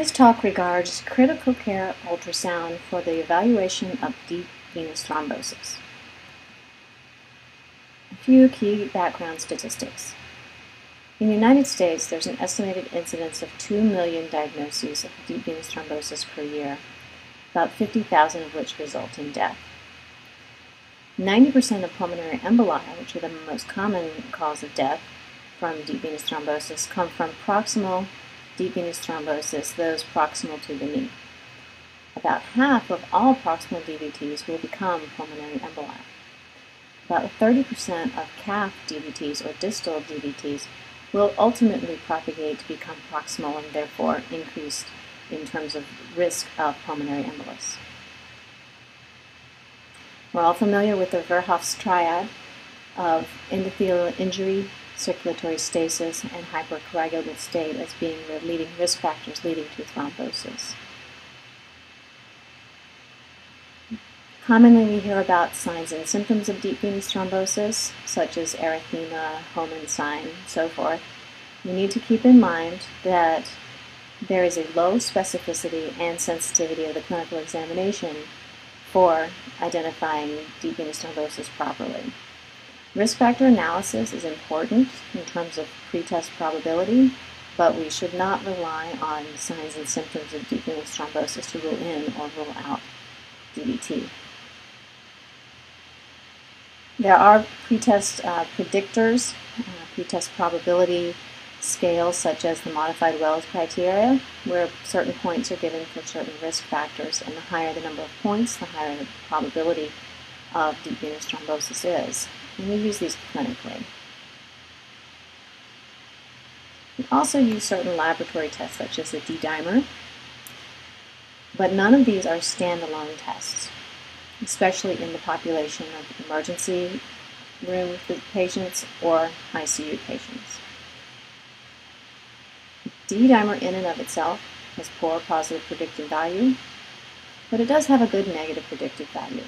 This talk regards critical care ultrasound for the evaluation of deep venous thrombosis. A few key background statistics. In the United States, there's an estimated incidence of 2 million diagnoses of deep venous thrombosis per year, about 50,000 of which result in death. 90% of pulmonary emboli, which are the most common cause of death from deep venous thrombosis, come from proximal deep venous thrombosis, those proximal to the knee. About half of all proximal DVTs will become pulmonary emboli. About 30% of calf DVTs or distal DVTs will ultimately propagate to become proximal and therefore increased in terms of risk of pulmonary embolus. We're all familiar with the Virchow's triad of endothelial injury, circulatory stasis, and hypercoagulated state as being the leading risk factors leading to thrombosis. Commonly, we hear about signs and symptoms of deep venous thrombosis, such as erythema, Homan sign, so forth. We need to keep in mind that there is a low specificity and sensitivity of the clinical examination for identifying deep venous thrombosis properly. Risk factor analysis is important in terms of pretest probability, but we should not rely on signs and symptoms of deep venous thrombosis to rule in or rule out DVT. There are pretest uh, predictors, uh, pretest probability scales such as the modified Wells criteria, where certain points are given for certain risk factors, and the higher the number of points, the higher the probability of deep venous thrombosis is and we use these clinically. We also use certain laboratory tests such as the D-dimer, but none of these are standalone tests, especially in the population of emergency room patients or ICU patients. D-dimer in and of itself has poor positive predictive value, but it does have a good negative predictive value.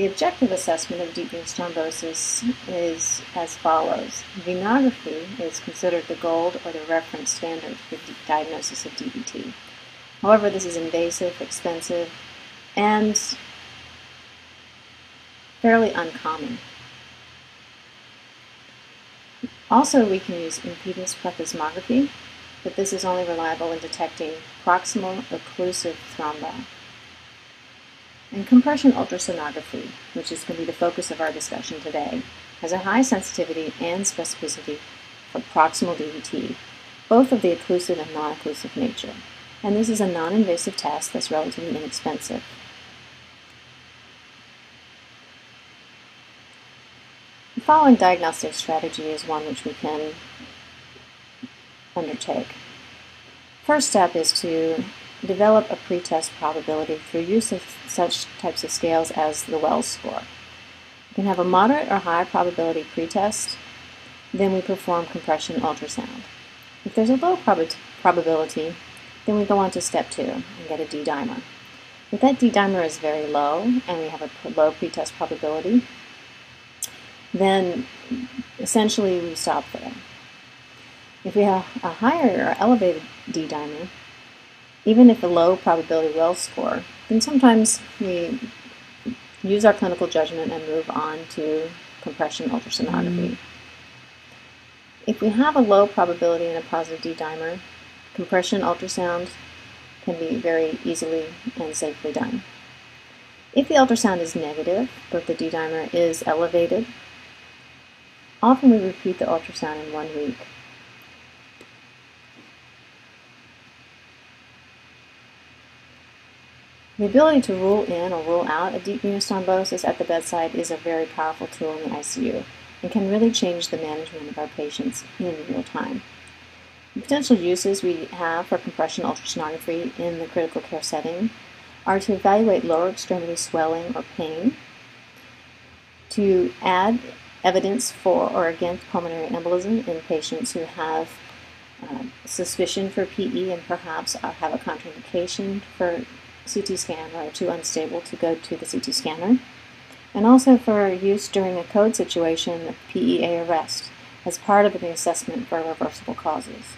The objective assessment of deep vein thrombosis is as follows. Venography is considered the gold or the reference standard for the diagnosis of DVT. However, this is invasive, expensive, and fairly uncommon. Also, we can use impedance plethysmography, but this is only reliable in detecting proximal occlusive thrombi. And compression ultrasonography, which is going to be the focus of our discussion today, has a high sensitivity and specificity for proximal DVT, both of the occlusive and non-occlusive nature. And this is a non-invasive test that's relatively inexpensive. The following diagnostic strategy is one which we can undertake. First step is to develop a pretest probability through use of such types of scales as the Wells score. You can have a moderate or high probability pretest, then we perform compression ultrasound. If there's a low prob probability, then we go on to step two and get a D-dimer. If that D-dimer is very low and we have a low pretest probability, then essentially we stop there. If we have a higher or elevated D-dimer, even if a low probability Wells score, then sometimes we use our clinical judgment and move on to compression ultrasonography. Mm. If we have a low probability and a positive D-dimer, compression ultrasound can be very easily and safely done. If the ultrasound is negative, but the D-dimer is elevated, often we repeat the ultrasound in one week The ability to rule in or rule out a deep venous thrombosis at the bedside is a very powerful tool in the ICU and can really change the management of our patients in real time. The potential uses we have for compression ultrasonography in the critical care setting are to evaluate lower extremity swelling or pain, to add evidence for or against pulmonary embolism in patients who have uh, suspicion for PE and perhaps have a contraindication for CT scan or too unstable to go to the CT scanner. and also for use during a code situation of PEA arrest as part of the assessment for reversible causes.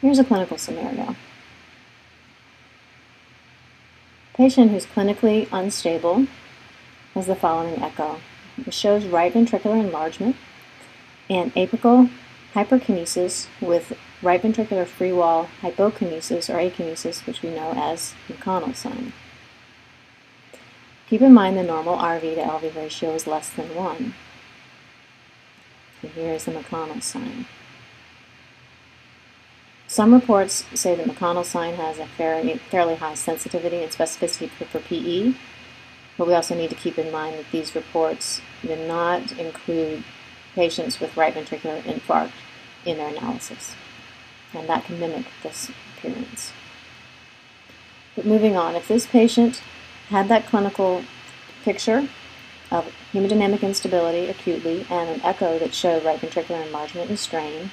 Here's a clinical scenario. Patient who's clinically unstable has the following echo. It shows right ventricular enlargement and apical hyperkinesis with right ventricular free wall hypokinesis or akinesis, which we know as McConnell sign. Keep in mind the normal RV to LV ratio is less than 1. And here is the McConnell sign. Some reports say that McConnell sign has a fairly, fairly high sensitivity and specificity for PE, but we also need to keep in mind that these reports did not include patients with right ventricular infarct in their analysis, and that can mimic this appearance. But moving on, if this patient had that clinical picture of hemodynamic instability acutely and an echo that showed right ventricular enlargement and strain,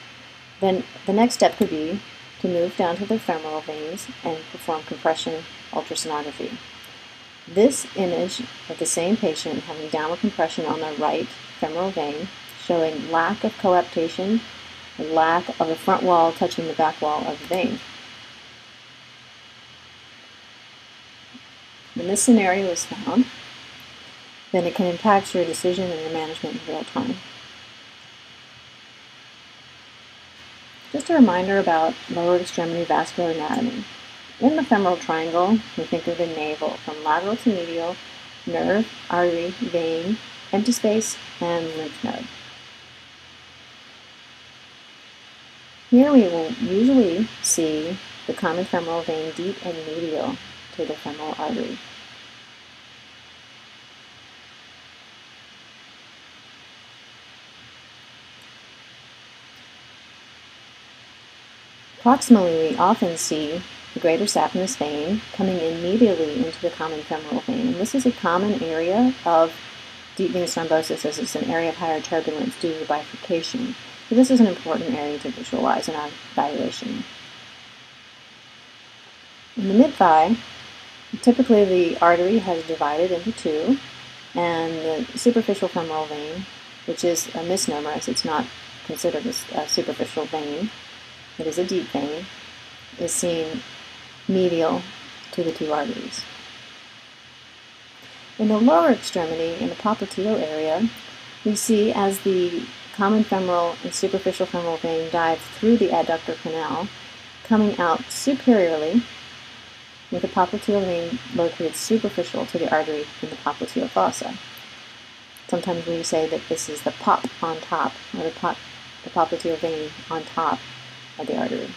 then the next step could be to move down to the femoral veins and perform compression ultrasonography. This image of the same patient having downward compression on the right femoral vein, showing lack of coaptation, lack of the front wall touching the back wall of the vein. When this scenario is found, then it can impact your decision and your management in real time. Just a reminder about lower extremity vascular anatomy. In the femoral triangle, we think of the navel from lateral to medial, nerve, artery, vein, empty space, and lymph node. Here we will usually see the common femoral vein deep and medial to the femoral artery. Proximally, we often see the greater saphenous vein coming in medially into the common femoral vein. And this is a common area of deep venous thrombosis as it's an area of higher turbulence due to bifurcation. So this is an important area to visualize in our evaluation. In the mid-thigh, typically the artery has divided into two, and the superficial femoral vein, which is a misnomer as it's not considered a superficial vein, it is a deep vein, is seen medial to the two arteries. In the lower extremity, in the popliteal area, we see as the common femoral and superficial femoral vein dive through the adductor canal, coming out superiorly with the popliteal vein located superficial to the artery in the popliteal fossa. Sometimes we say that this is the pop on top, or the, pop, the popliteal vein on top of the artery.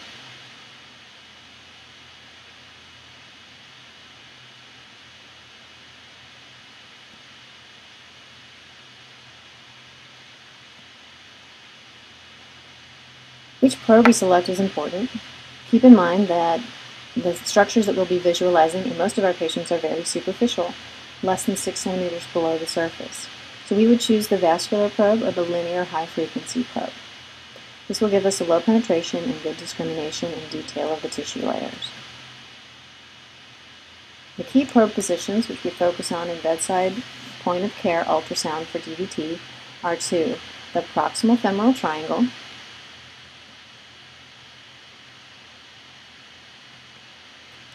Which probe we select is important. Keep in mind that the structures that we'll be visualizing in most of our patients are very superficial, less than 6 centimeters below the surface. So we would choose the vascular probe or the linear high frequency probe. This will give us a low penetration and good discrimination and detail of the tissue layers. The key probe positions, which we focus on in bedside point of care ultrasound for DVT, are two, the proximal femoral triangle,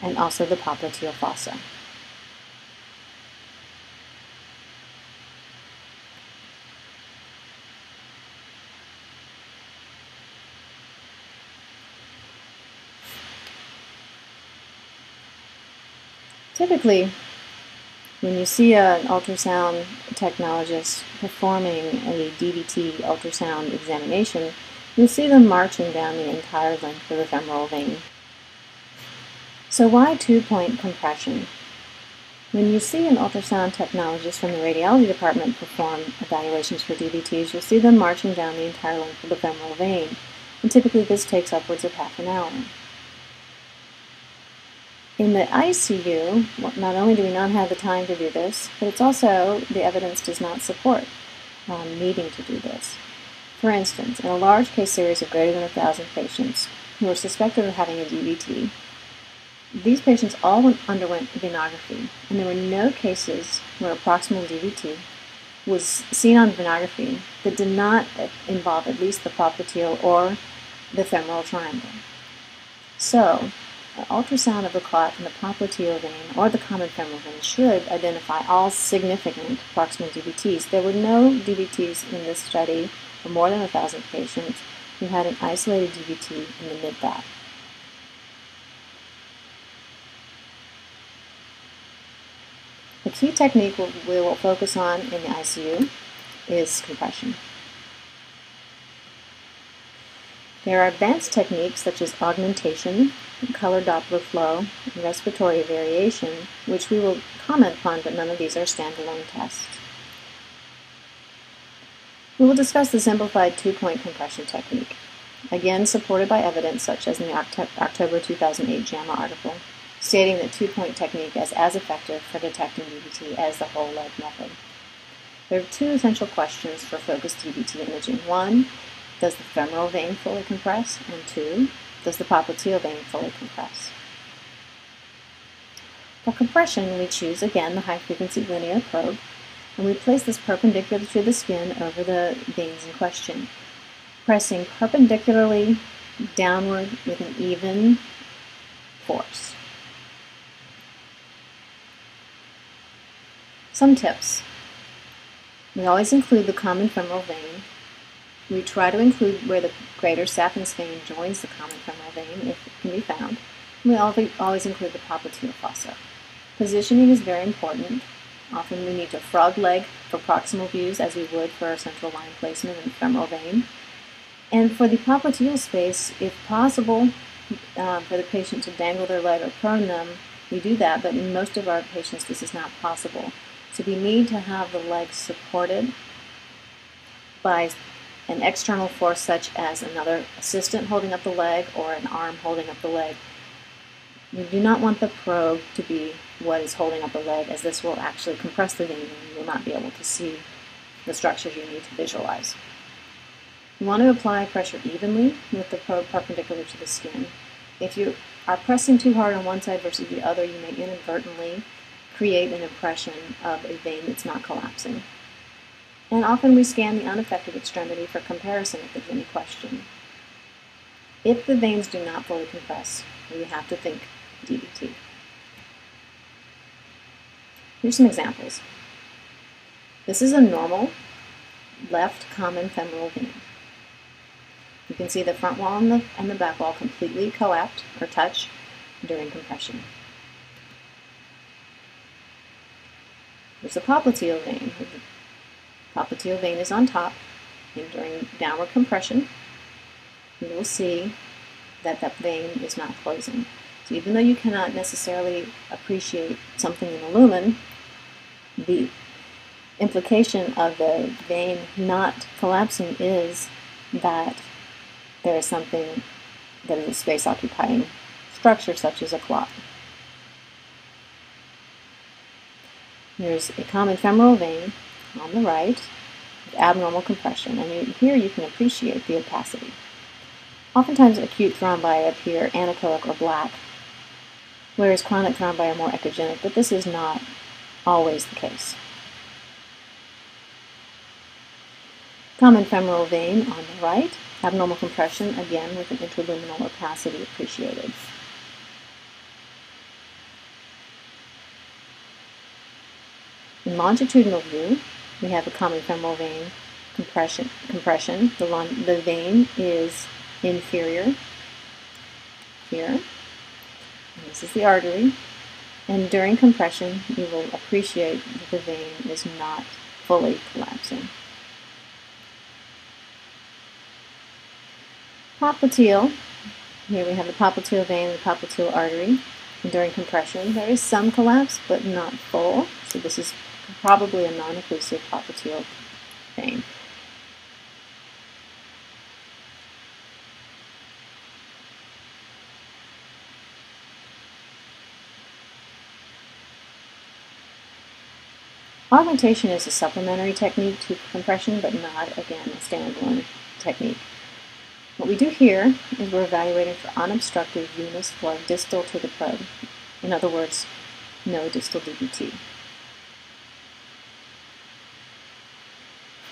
and also the popliteal fossa. Typically, when you see an ultrasound technologist performing a DVT ultrasound examination, you'll see them marching down the entire length of the femoral vein. So why two-point compression? When you see an ultrasound technologist from the radiology department perform evaluations for DVTs, you'll see them marching down the entire length of the femoral vein, and typically this takes upwards of half an hour. In the ICU, not only do we not have the time to do this, but it's also the evidence does not support um, needing to do this. For instance, in a large case series of greater than 1,000 patients who are suspected of having a DVT, these patients all underwent venography, and there were no cases where a proximal DVT was seen on venography that did not involve at least the popliteal or the femoral triangle. So, an ultrasound of the clot in the popliteal vein or the common femoral vein should identify all significant proximal DVTs. There were no DVTs in this study for more than 1,000 patients who had an isolated DVT in the mid-thigh. Key technique we will focus on in the ICU is compression. There are advanced techniques such as augmentation, color Doppler flow, and respiratory variation, which we will comment upon, but none of these are standalone tests. We will discuss the simplified two-point compression technique, again supported by evidence such as in the October 2008 JAMA article, stating that two-point technique is as effective for detecting DVT as the whole leg method. There are two essential questions for focused DVT imaging. One, does the femoral vein fully compress? And two, does the popliteal vein fully compress? For compression, we choose again the high-frequency linear probe, and we place this perpendicular to the skin over the veins in question, pressing perpendicularly downward with an even force. Some tips. We always include the common femoral vein. We try to include where the greater saphenous vein joins the common femoral vein, if it can be found. We always include the popliteal fossa. Positioning is very important. Often we need to frog leg for proximal views as we would for our central line placement in the femoral vein. And for the popliteal space, if possible, uh, for the patient to dangle their leg or prone them, we do that, but in most of our patients this is not possible. So we need to have the legs supported by an external force such as another assistant holding up the leg or an arm holding up the leg. You do not want the probe to be what is holding up the leg as this will actually compress the vein and you will not be able to see the structures you need to visualize. You want to apply pressure evenly with the probe perpendicular to the skin. If you are pressing too hard on one side versus the other, you may inadvertently create an impression of a vein that's not collapsing. And often we scan the unaffected extremity for comparison if there's any question. If the veins do not fully compress, we have to think DVT. Here's some examples. This is a normal left common femoral vein. You can see the front wall and the, and the back wall completely coapt or touch during compression. There's a popliteal vein. The popliteal vein is on top, and during downward compression, you will see that that vein is not closing. So even though you cannot necessarily appreciate something in the lumen, the implication of the vein not collapsing is that there is something that is a space-occupying structure such as a clot. There's a common femoral vein on the right with abnormal compression, and here you can appreciate the opacity. Oftentimes acute thrombi appear anechoic or black, whereas chronic thrombi are more echogenic, but this is not always the case. Common femoral vein on the right, abnormal compression, again with an interluminal opacity appreciated. Longitudinal view, we have a common femoral vein compression. compression. The, long, the vein is inferior here. And this is the artery. And during compression, you will appreciate that the vein is not fully collapsing. Popliteal. Here we have the popliteal vein the popliteal artery. And during compression, there is some collapse, but not full. So this is probably a non-occlusive popliteal vein. Augmentation is a supplementary technique to compression, but not, again, a standalone technique. What we do here is we're evaluating for unobstructed venous flow distal to the probe. In other words, no distal DVT.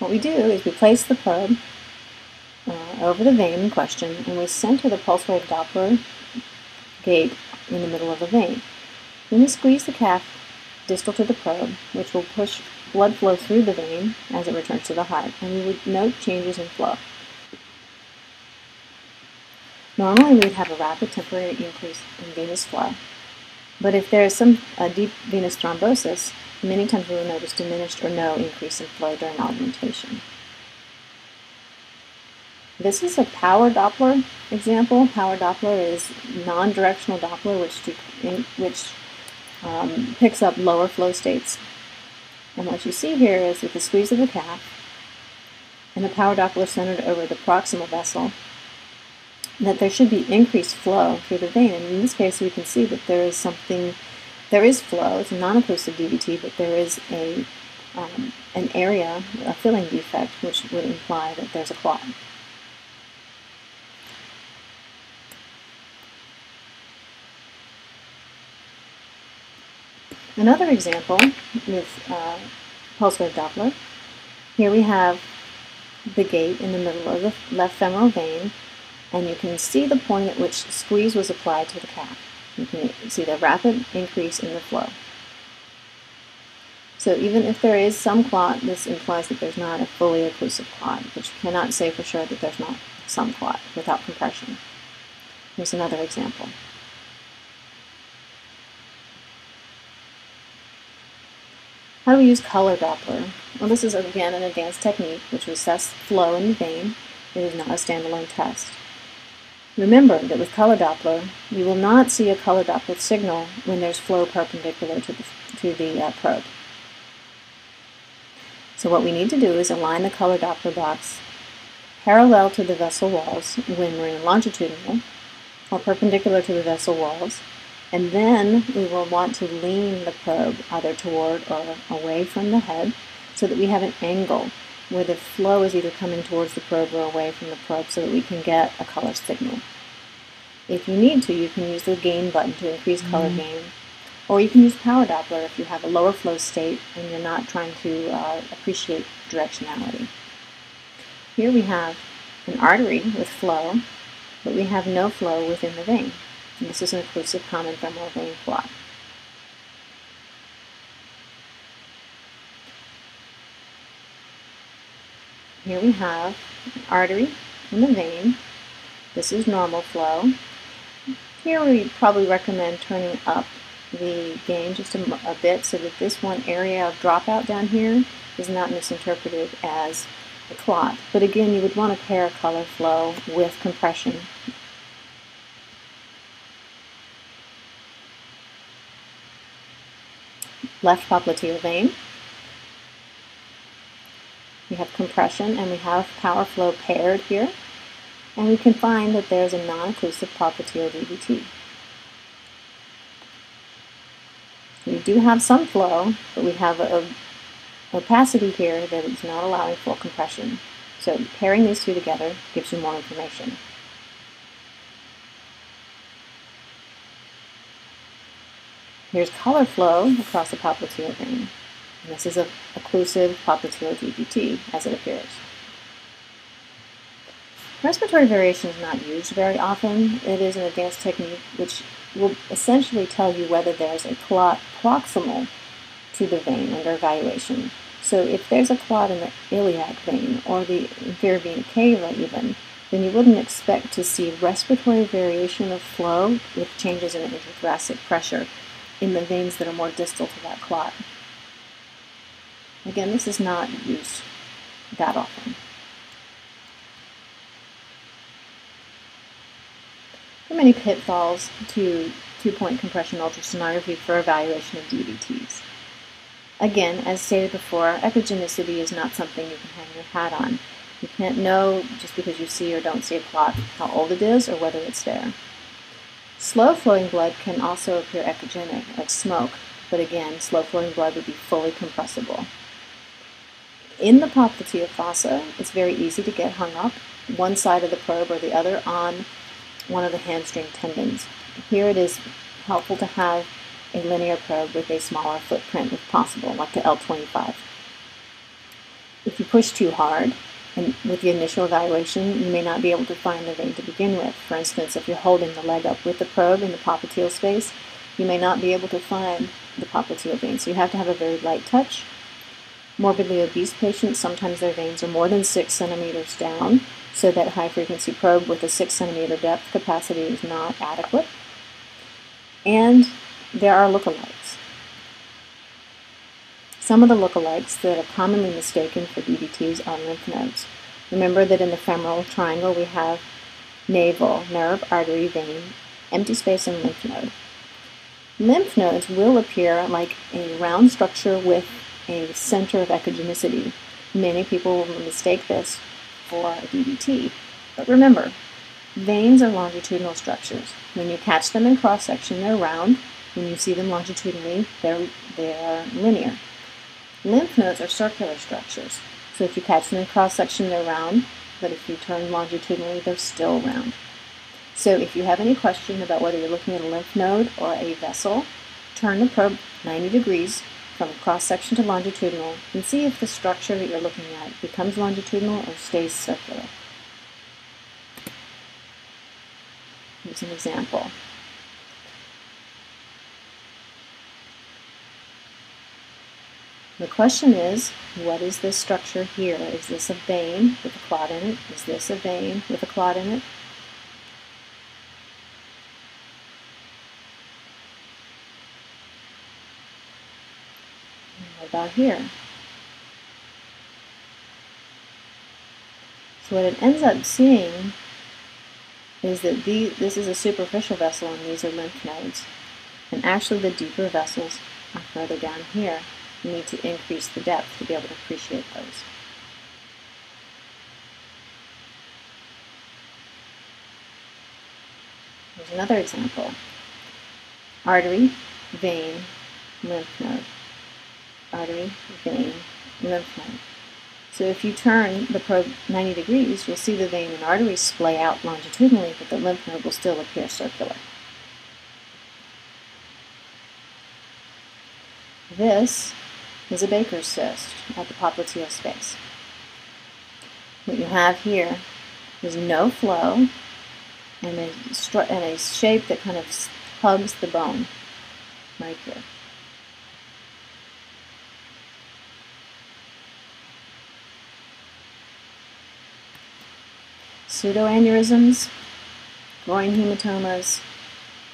What we do is we place the probe uh, over the vein in question and we center the pulse wave Doppler gate in the middle of the vein. Then we squeeze the calf distal to the probe, which will push blood flow through the vein as it returns to the heart, and we would note changes in flow. Normally, we'd have a rapid temporary increase in venous flow, but if there is some deep venous thrombosis, many times we will notice diminished or no increase in flow during augmentation. This is a power Doppler example. Power Doppler is non-directional Doppler, which, which um, picks up lower flow states. And what you see here is with the squeeze of the calf and the power Doppler centered over the proximal vessel, that there should be increased flow through the vein. And in this case, we can see that there is something, there is flow. It's a non-occlusive DVT, but there is a um, an area, a filling defect, which would imply that there's a clot. Another example with uh, pulse wave Doppler. Here we have the gate in the middle of the left femoral vein, and you can see the point at which the squeeze was applied to the cap. You can see the rapid increase in the flow. So even if there is some clot, this implies that there's not a fully occlusive clot, but you cannot say for sure that there's not some clot without compression. Here's another example. How do we use color Doppler? Well, this is again an advanced technique which will assess flow in the vein. It is not a standalone test. Remember that with color Doppler, you will not see a color Doppler signal when there's flow perpendicular to the, to the uh, probe. So what we need to do is align the color Doppler box parallel to the vessel walls when we're in longitudinal or perpendicular to the vessel walls and then we will want to lean the probe either toward or away from the head so that we have an angle where the flow is either coming towards the probe or away from the probe so that we can get a color signal. If you need to, you can use the gain button to increase color mm-hmm. gain, or you can use power Doppler if you have a lower flow state and you're not trying to uh, appreciate directionality. Here we have an artery with flow, but we have no flow within the vein. And this is an occlusive common femoral vein clot. Here we have an artery in the vein. This is normal flow. Here we probably recommend turning up the gain just a, a, bit so that this one area of dropout down here is not misinterpreted as a clot. But again, you would want to pair color flow with compression left popliteal vein. We have compression and we have power flow paired here. And we can find that there's a non-occlusive popliteal DVT. We do have some flow, but we have a, a opacity here that is not allowing full compression. So pairing these two together gives you more information. Here's color flow across the popliteal vein. And this is a occlusive popliteal DVT, as it appears. Respiratory variation is not used very often. It is an advanced technique which will essentially tell you whether there's a clot proximal to the vein under evaluation. So if there's a clot in the iliac vein or the inferior vena cava even, then you wouldn't expect to see respiratory variation of flow with changes in intrathoracic pressure in the veins that are more distal to that clot. Again, this is not used that often. There are many pitfalls to two-point compression ultrasonography for evaluation of DVTs. Again, as stated before, echogenicity is not something you can hang your hat on. You can't know just because you see or don't see a clot how old it is or whether it's there. Slow flowing blood can also appear echogenic, like smoke, but again, slow flowing blood would be fully compressible. In the popliteal fossa, it's very easy to get hung up one side of the probe or the other on one of the hamstring tendons. Here it is helpful to have a linear probe with a smaller footprint if possible, like the L25. If you push too hard, and with the initial evaluation, you may not be able to find the vein to begin with. For instance, if you're holding the leg up with the probe in the popliteal space, you may not be able to find the popliteal vein. So you have to have a very light touch. Morbidly obese patients, sometimes their veins are more than 6 centimeters down, so that high frequency probe with a 6 centimeter depth capacity is not adequate. And there are lookalikes. Some of the lookalikes that are commonly mistaken for DVTs are lymph nodes. Remember that in the femoral triangle we have navel, nerve, artery, vein, empty space, and lymph node. Lymph nodes will appear like a round structure with a center of echogenicity. Many people will mistake this for a DVT. But remember, veins are longitudinal structures. When you catch them in cross section, they're round. When you see them longitudinally, they're, they're linear. Lymph nodes are circular structures. So if you catch them in cross section, they're round, but if you turn longitudinally, they're still round. So if you have any question about whether you're looking at a lymph node or a vessel, turn the probe 90 degrees from cross section to longitudinal and see if the structure that you're looking at becomes longitudinal or stays circular. Here's an example. The question is, what is this structure here? Is this a vein with a clot in it? Is this a vein with a clot in it? About here? So what it ends up seeing is that the, this is a superficial vessel and these are lymph nodes. And actually the deeper vessels are further down here. You need to increase the depth to be able to appreciate those. Here's another example. Artery, vein, lymph node artery, vein, lymph node. So if you turn the probe 90 degrees, you'll see the vein and artery splay out longitudinally, but the lymph node will still appear circular. This is a Baker's cyst at the popliteal space. What you have here is no flow and a, and a shape that kind of hugs the bone right here. Pseudoaneurysms, groin hematomas,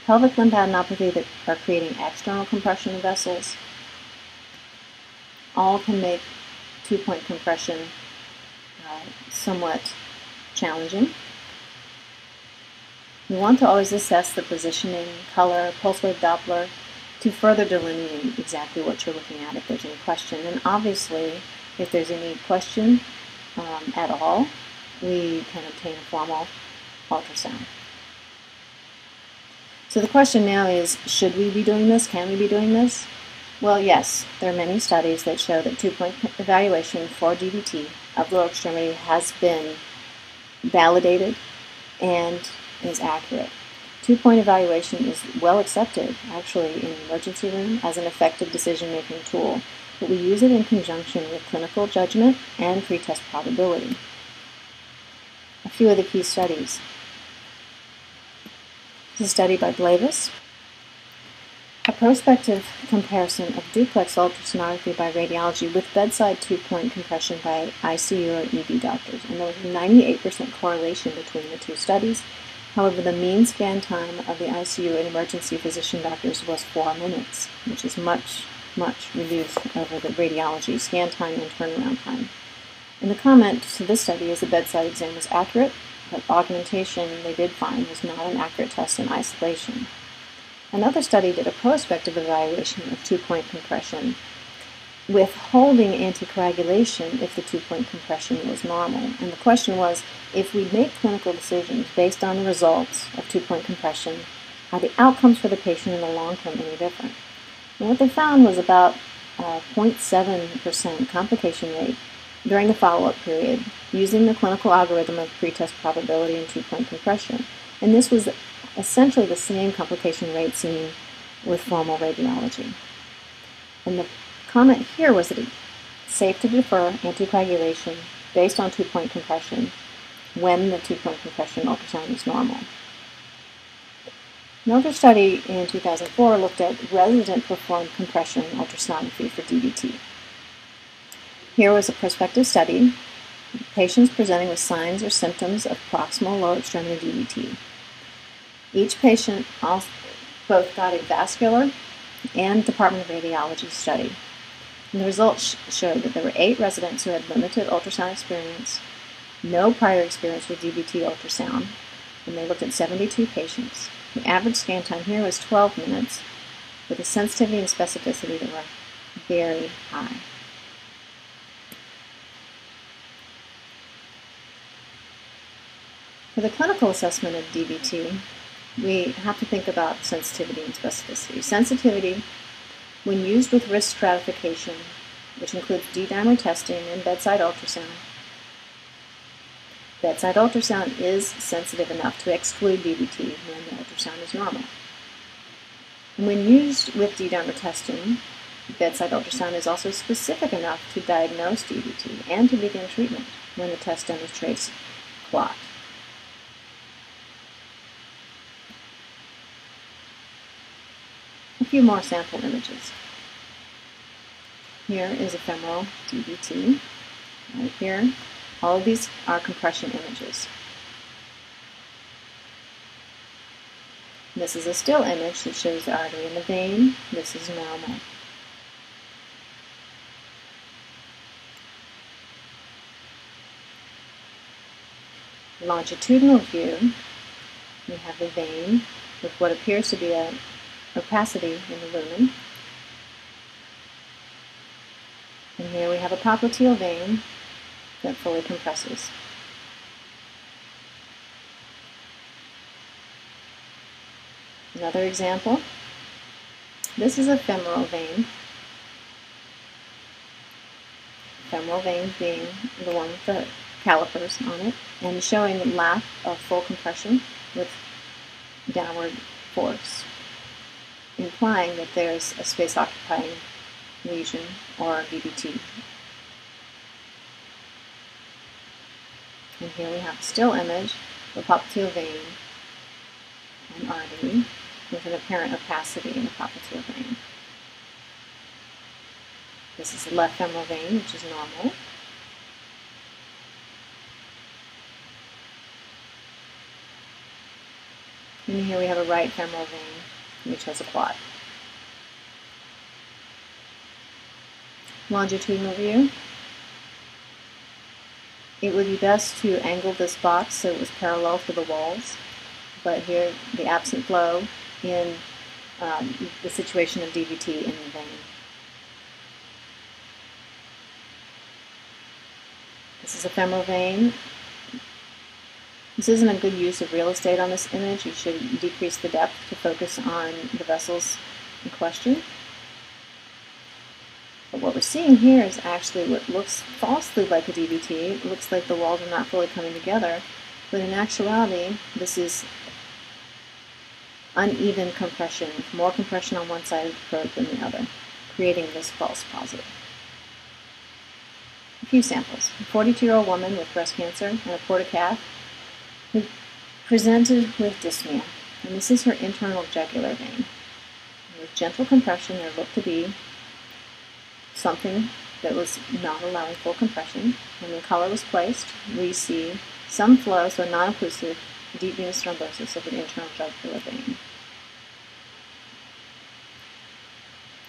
pelvic lymphadenopathy that are creating external compression of vessels, all can make two-point compression uh, somewhat challenging. You want to always assess the positioning, color, pulse wave Doppler to further delineate exactly what you're looking at if there's any question. And obviously, if there's any question um, at all, we can obtain a formal ultrasound. So the question now is, should we be doing this? Can we be doing this? Well, yes, there are many studies that show that two-point evaluation for DVT of lower extremity has been validated and is accurate. Two-point evaluation is well accepted, actually, in the emergency room as an effective decision-making tool, but we use it in conjunction with clinical judgment and pretest probability few of the key studies. This is a study by Blaivas. A prospective comparison of duplex ultrasonography by radiology with bedside two-point compression by ICU or ED doctors. And there was a 98% correlation between the two studies. However, the mean scan time of the ICU and emergency physician doctors was four minutes, which is much, much reduced over the radiology scan time and turnaround time. In the comment to this study is the bedside exam was accurate, but augmentation they did find was not an accurate test in isolation. Another study did a prospective evaluation of two-point compression, withholding anticoagulation if the two-point compression was normal. And the question was, if we make clinical decisions based on the results of two-point compression, are the outcomes for the patient in the long term any different? And what they found was about 0.7% complication rate during the follow-up period using the clinical algorithm of pretest probability and two-point compression. And this was essentially the same complication rate seen with formal radiology. And the comment here was that it's safe to defer anticoagulation based on two-point compression when the two-point compression ultrasound is normal. Another study in 2004 looked at resident-performed compression ultrasonography for DVT. Here was a prospective study, patients presenting with signs or symptoms of proximal lower extremity DVT. Each patient both got a vascular and Department of Radiology study. And the results showed that there were eight residents who had limited ultrasound experience, no prior experience with DVT ultrasound, and they looked at 72 patients. The average scan time here was 12 minutes, with a sensitivity and specificity that were very high. For the clinical assessment of DVT, we have to think about sensitivity and specificity. Sensitivity, when used with risk stratification, which includes D-dimer testing and bedside ultrasound, bedside ultrasound is sensitive enough to exclude DVT when the ultrasound is normal. And when used with D-dimer testing, bedside ultrasound is also specific enough to diagnose DVT and to begin treatment when the test demonstrates clot. Few more sample images. Here is a femoral DVT. Right here. All of these are compression images. This is a still image that shows the artery in the vein. This is normal. Longitudinal view, we have the vein with what appears to be a opacity in the lumen. And here we have a popliteal vein that fully compresses. Another example. This is a femoral vein. Femoral vein being the one with the calipers on it, and showing lack of full compression with downward force implying that there's a space-occupying lesion or DVT. And here we have a still image of a popliteal vein and artery with an apparent opacity in the popliteal vein. This is the left femoral vein, which is normal. And here we have a right femoral vein which has a plot. Longitudinal view. It would be best to angle this box so it was parallel to the walls, but here the absent flow in um, the situation of DVT in the vein. This is a femoral vein this isn't a good use of real estate on this image. You should decrease the depth to focus on the vessels in question. But what we're seeing here is actually what looks falsely like a DVT. It looks like the walls are not fully coming together, but in actuality, this is uneven compression, more compression on one side of the probe than the other, creating this false positive. A few samples. A 42-year-old woman with breast cancer and a portacath who presented with dyspnea, and this is her internal jugular vein. With gentle compression, there looked to be something that was not allowing full compression. When the collar was placed, we see some flow, so non-occlusive deep venous thrombosis of an internal jugular vein.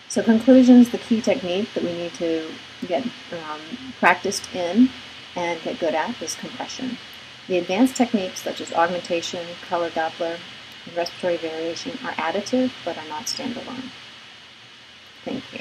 So conclusions, the key technique that we need to get um, practiced in and get good at is compression. The advanced techniques such as augmentation, color Doppler, and respiratory variation are additive but are not standalone. Thank you.